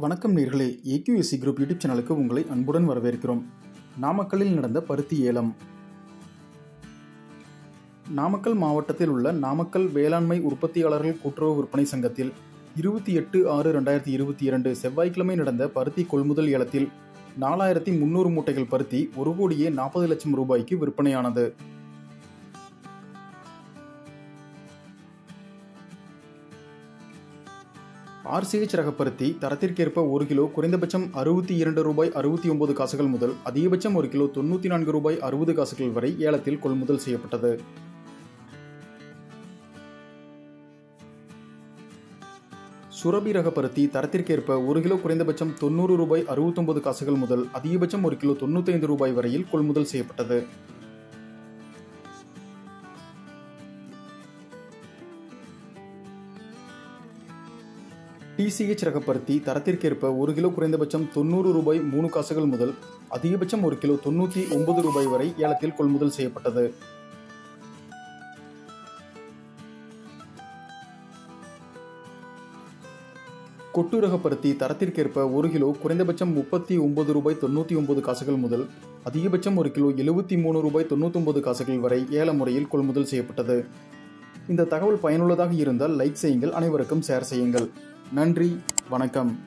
வணக்கம் நேர்களே. AQSC group YouTube சேனலுக்கு உங்களை அன்புடன் வரவேற்கிறோம். நாமக்கல்லில் நடந்த பருத்தி ஏலம். நாமக்கல் மாவட்டத்தில் உள்ள நாமக்கல் வேளாண்மை உற்பத்தியாளர்கள் கூட்டுறவு விற்பனை சங்கத்தில் இருபத்தி எட்டு ஆறு ரெண்டாயிரத்தி இருபத்தி இரண்டு செவ்வாய்க்கிழமை நடந்த பருத்தி கொள்முதல் ஏலத்தில் நாலாயிரத்தி முன்னூறு மூட்டைகள் பருத்தி ஒரு கோடியே நாற்பது லட்சம் ரூபாய்க்கு விற்பனையானது. ஆர்சிஹெச் ரகப்பருத்தி பருத்தி தரத்திற்கேற்ப ஒரு கிலோ குறைந்தபட்சம் அறுபத்தி இரண்டு ரூபாய் அறுபத்தி ஒன்பது காசுகள் முதல் அதிகபட்சம் ஒரு கிலோ தொண்ணூற்றி நான்கு ரூபாய் அறுபது காசுகள் வரை ஏலத்தில் கொள்முதல் செய்யப்பட்டது. சுரபி ரக பருத்தி தரத்திற்கேற்ப ஒரு கிலோ குறைந்தபட்சம் தொண்ணூறு ரூபாய் அறுபத்தொன்பது காசுகள் முதல் அதிகபட்சம் ஒரு கிலோ தொண்ணூத்தைந்து ரூபாய் வரையில் கொள்முதல் செய்யப்பட்டது. டிசிஹெச் ரகப்பருத்தி தரத்திற்கேற்ப ஒரு கிலோ குறைந்தபட்சம் தொண்ணூறு ரூபாய் மூணு காசுகள் முதல் அதிகபட்சம் ஒரு கிலோ தொண்ணூற்றி ஒன்பது ரூபாய் வரை ஏலத்தில் கொள்முதல் செய்யப்பட்டது. கொட்டு ரகப்பருத்தி பருத்தி தரத்திற்கேற்ப ஒரு கிலோ குறைந்தபட்சம் முப்பத்தி ஒன்பது ரூபாய் தொண்ணூற்றி ஒன்பது காசுகள் முதல் அதிகபட்சம் ஒரு கிலோ எழுபத்தி மூணு ரூபாய் தொண்ணூத்தொன்பது காசுகள் வரை ஏல முறையில் கொள்முதல் செய்யப்பட்டது. இந்த தகவல் பயனுள்ளதாக இருந்தால் லைக் செய்யுங்கள் அனைவருக்கும் ஷேர் செய்யுங்கள். நன்றி வணக்கம்.